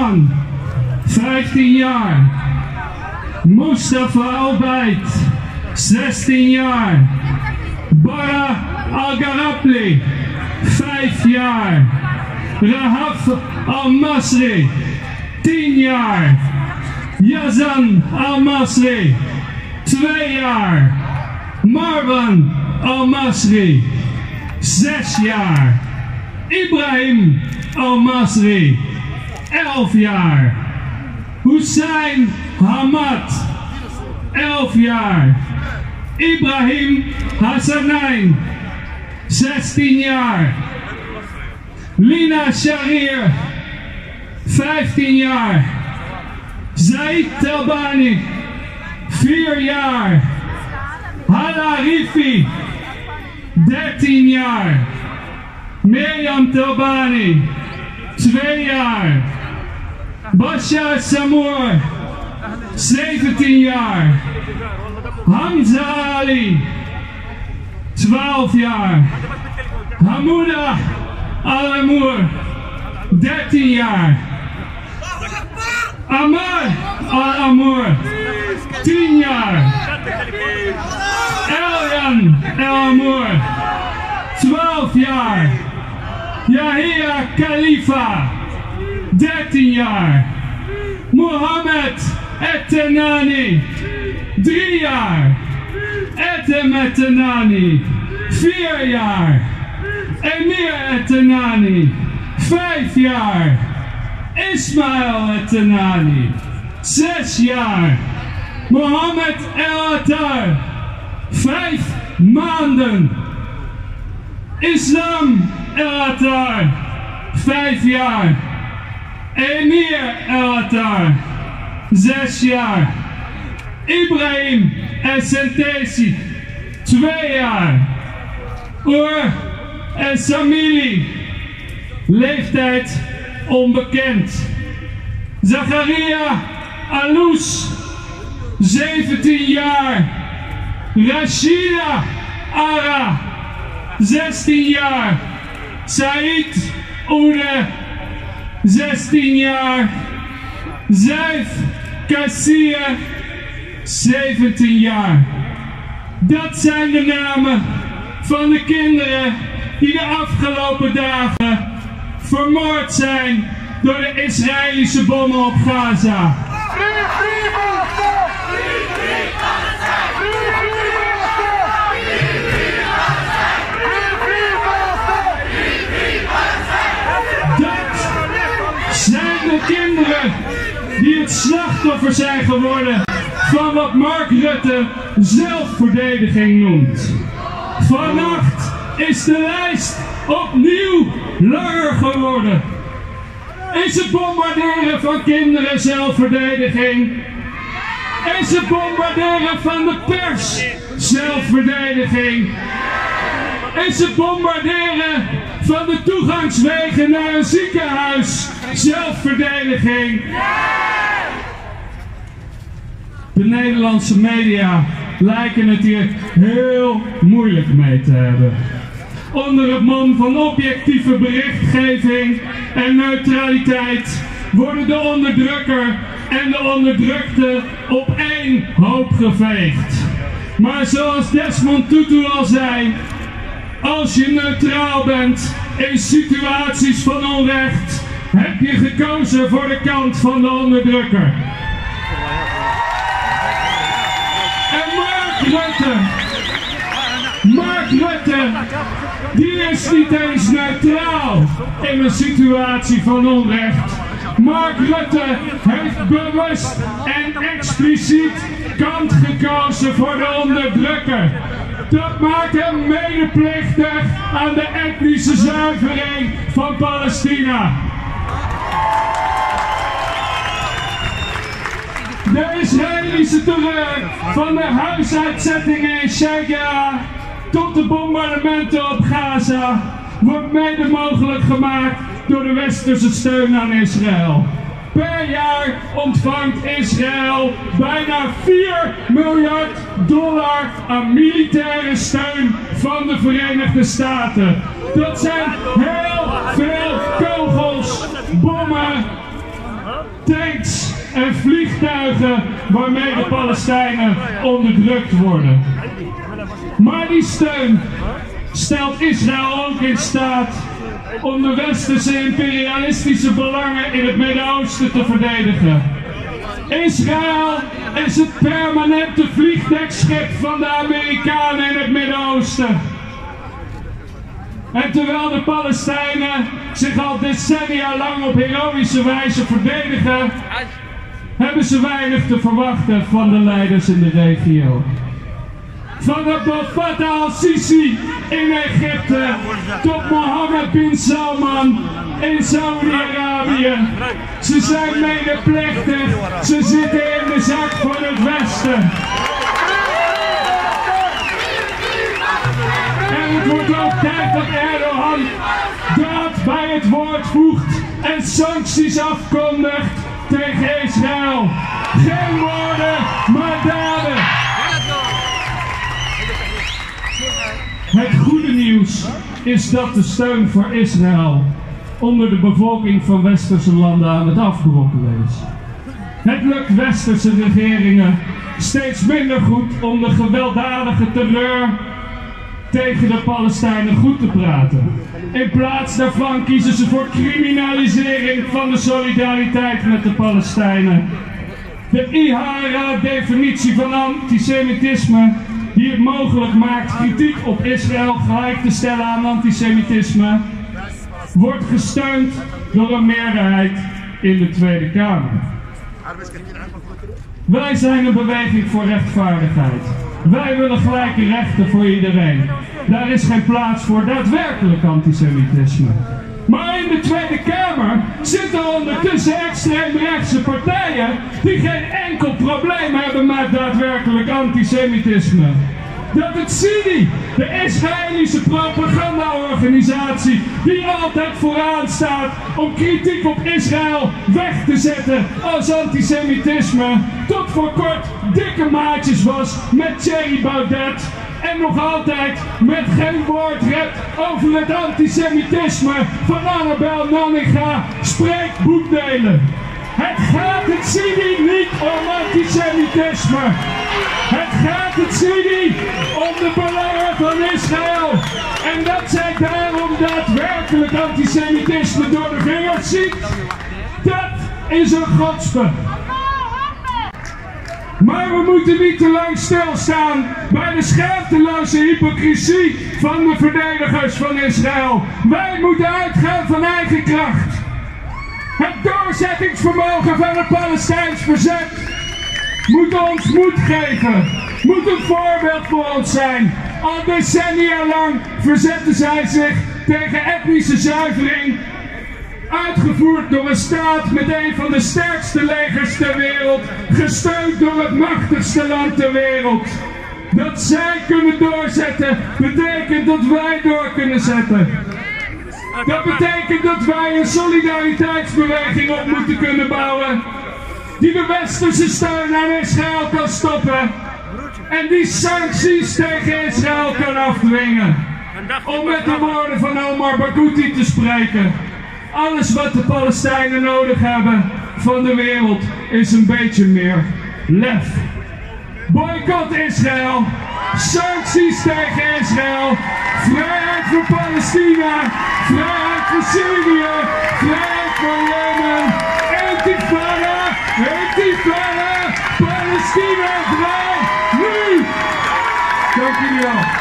Man, 15 jaar. Mustafa Albayt, 16 jaar. Bara Al-Garabli, 5 jaar. Rahaf Al-Masri, 10 jaar. Yazan Al-Masri, 2 jaar. Marwan Al-Masri, 6 jaar. Ibrahim Al-Masri, 11 jaar. Hussein Hamad, 11 jaar. Ibrahim Hassanain, 16 jaar. Lina Sharir, 15 jaar. Zaid Telbani, 4 jaar. Hala Rifi, 13 jaar. Mirjam Telbani, 2 jaar. Basha Samour, 17 jaar. Hamza Ali, 12 jaar. Hamouda Alamour, 13 jaar. Amar Alamour, 10 jaar. Eljan Elamour, 12 jaar. Yahya Khalifa, 13 jaar. Mohammed Etenani, 3 jaar. Etem Etenani, 4 jaar. Emir Etenani, 5 jaar. Ismail Etenani, 6 jaar. Mohammed El Attar, 5 maanden. Islam El Attar, 5 jaar. Emir El Attar, 6 jaar. Ibrahim El Sentesi, 2 jaar. Oor El Samili, leeftijd onbekend. Zacharia Alous, 17 jaar. Rashida Ara, 16 jaar. Said Oede, 16 jaar. Zijf Kassier, 17 jaar. Dat zijn de namen van de kinderen die de afgelopen dagen vermoord zijn door de Israëlische bommen op Gaza. Die het slachtoffer zijn geworden van wat Mark Rutte zelfverdediging noemt. Vannacht is de lijst opnieuw langer geworden. Is het bombarderen van kinderen zelfverdediging? Is het bombarderen van de pers zelfverdediging? Is het bombarderen toegangswegen naar een ziekenhuis zelfverdediging? De Nederlandse media lijken het hier heel moeilijk mee te hebben. Onder het mom van objectieve berichtgeving en neutraliteit worden de onderdrukker en de onderdrukte op één hoop geveegd. Maar zoals Desmond Tutu al zei, als je neutraal bent in situaties van onrecht, heb je gekozen voor de kant van de onderdrukker. En Mark Rutte, Mark Rutte, die is niet eens neutraal in een situatie van onrecht. Mark Rutte heeft bewust en expliciet kant gekozen voor de onderdrukker. Dat maakt hem medeplichtig aan de etnische zuivering van Palestina. De Israëlische terreur van de huisuitzettingen in Sheikh tot de bombardementen op Gaza wordt mede mogelijk gemaakt door de westerse steun aan Israël. Per jaar ontvangt Israël bijna 4 miljard dollar aan militaire steun van de Verenigde Staten. Dat zijn heel veel kogels, bommen tanks en vliegtuigen waarmee de Palestijnen onderdrukt worden. Maar die steun stelt Israël ook in staat om de westerse imperialistische belangen in het Midden-Oosten te verdedigen. Israël is het permanente vliegdekschip van de Amerikanen in het Midden-Oosten. En terwijl de Palestijnen zich al decennia lang op heroïsche wijze verdedigen, hebben ze weinig te verwachten van de leiders in de regio. Van Abdel Fattah al-Sisi in Egypte tot Mohammed bin Salman in Saudi-Arabië. Ze zijn medeplichtig, ze zitten in de zak van het Westen. En het wordt ook tijd dat Erdogan daad bij het woord voegt en sancties afkondigt is dat de steun voor Israël onder de bevolking van westerse landen aan het afbrokkelen is. Het lukt westerse regeringen steeds minder goed om de gewelddadige terreur tegen de Palestijnen goed te praten. In plaats daarvan kiezen ze voor criminalisering van de solidariteit met de Palestijnen. De IHRA-definitie van antisemitisme, die het mogelijk maakt kritiek op Israël gelijk te stellen aan antisemitisme, wordt gesteund door een meerderheid in de Tweede Kamer. Wij zijn een beweging voor rechtvaardigheid. Wij willen gelijke rechten voor iedereen. Daar is geen plaats voor daadwerkelijk antisemitisme. Maar in de Tweede Kamer zitten ondertussen extreemrechtse partijen die geen enkel probleem hebben met daadwerkelijk antisemitisme. Dat het CIDI, de Israëlische propagandaorganisatie, die altijd vooraan staat om kritiek op Israël weg te zetten als antisemitisme, tot voor kort dikke maatjes was met Thierry Baudet en nog altijd met geen woord redt over het antisemitisme van Annabel Nanninga spreekboekdelen. Het gaat het CIDI niet om antisemitisme. Het gaat het CIDI om de belangen van Israël. En dat zij daarom daadwerkelijk antisemitisme door de vingers ziet, dat is een godspe. Maar we moeten niet te lang stilstaan bij de schaamteloze hypocrisie van de verdedigers van Israël. Wij moeten uitgaan van eigen kracht. Het doorzettingsvermogen van het Palestijns verzet moet ons moed geven, moet een voorbeeld voor ons zijn. Al decennia lang verzetten zij zich tegen etnische zuivering, uitgevoerd door een staat met een van de sterkste legers ter wereld, gesteund door het machtigste land ter wereld. Dat zij kunnen doorzetten, betekent dat wij door kunnen zetten. Dat betekent dat wij een solidariteitsbeweging op moeten kunnen bouwen. Die de westerse steun aan Israël kan stoppen. En die sancties tegen Israël kan afdwingen. Om met de woorden van Omar Barghouti te spreken. Alles wat de Palestijnen nodig hebben van de wereld is een beetje meer lef. Boycott Israël. Sancties tegen Israël. Vrijheid voor Palestina. Vrijheid voor Syrië. Vrijheid voor Jemen. Intifada. Intifada. Palestina vrij. Nu. Dank jullie wel.